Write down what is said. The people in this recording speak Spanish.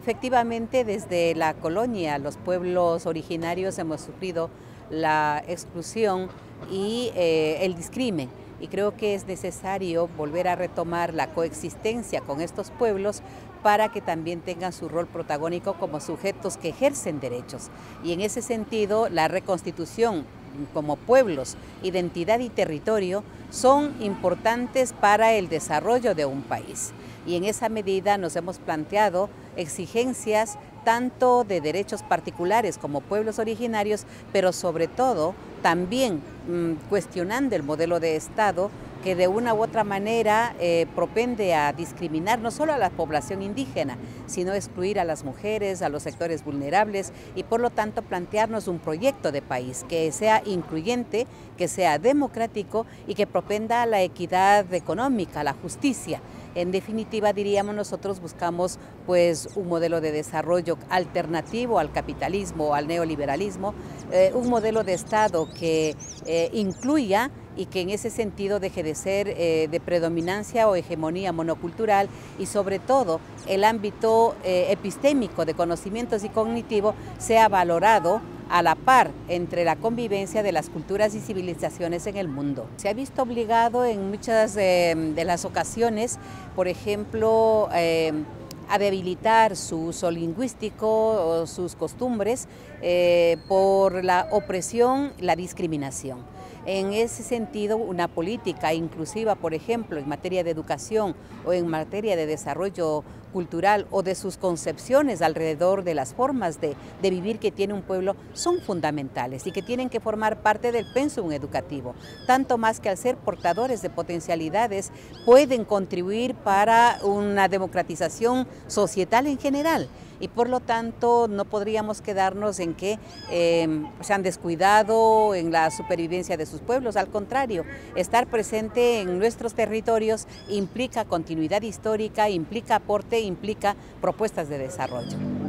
Efectivamente, desde la colonia, los pueblos originarios hemos sufrido la exclusión y eh, el discrimen. Y creo que es necesario volver a retomar la coexistencia con estos pueblos para que también tengan su rol protagónico como sujetos que ejercen derechos. Y en ese sentido, la reconstitución como pueblos, identidad y territorio son importantes para el desarrollo de un país. Y en esa medida nos hemos planteado exigencias tanto de derechos particulares como pueblos originarios, pero sobre todo también mm, cuestionando el modelo de Estado que de una u otra manera eh, propende a discriminar no solo a la población indígena, sino excluir a las mujeres, a los sectores vulnerables y por lo tanto plantearnos un proyecto de país que sea incluyente, que sea democrático y que propenda a la equidad económica, a la justicia. En definitiva, diríamos nosotros buscamos pues un modelo de desarrollo alternativo al capitalismo, al neoliberalismo, eh, un modelo de Estado que eh, incluya y que en ese sentido deje de ser eh, de predominancia o hegemonía monocultural y sobre todo el ámbito epistémico de conocimientos y cognitivo sea valorado a la par entre la convivencia de las culturas y civilizaciones en el mundo. Se ha visto obligado en muchas eh, de las ocasiones, por ejemplo, eh, a debilitar su uso lingüístico o sus costumbres eh, por la opresión, la discriminación. En ese sentido, una política inclusiva, por ejemplo, en materia de educación o en materia de desarrollo cultural o de sus concepciones alrededor de las formas de, vivir que tiene un pueblo, son fundamentales y que tienen que formar parte del pensum educativo. Tanto más que al ser portadores de potencialidades pueden contribuir para una democratización societal en general y por lo tanto no podríamos quedarnos en que em, se han descuidado en la supervivencia de sus pueblos, al contrario, estar presente en nuestros territorios implica continuidad histórica, implica aporte, implica propuestas de desarrollo.